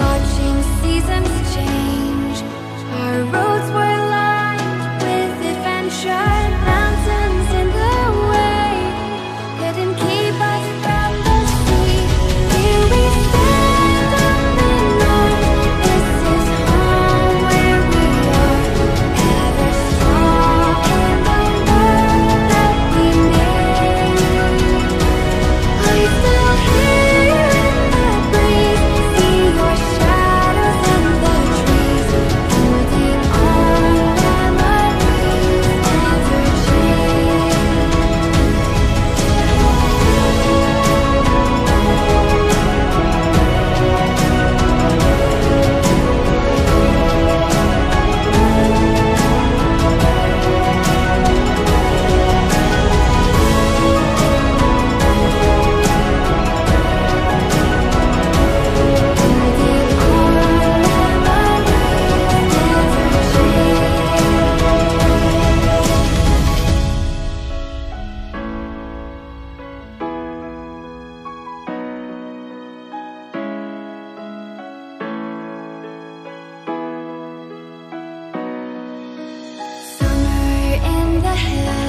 Watching seasons change, our roads were head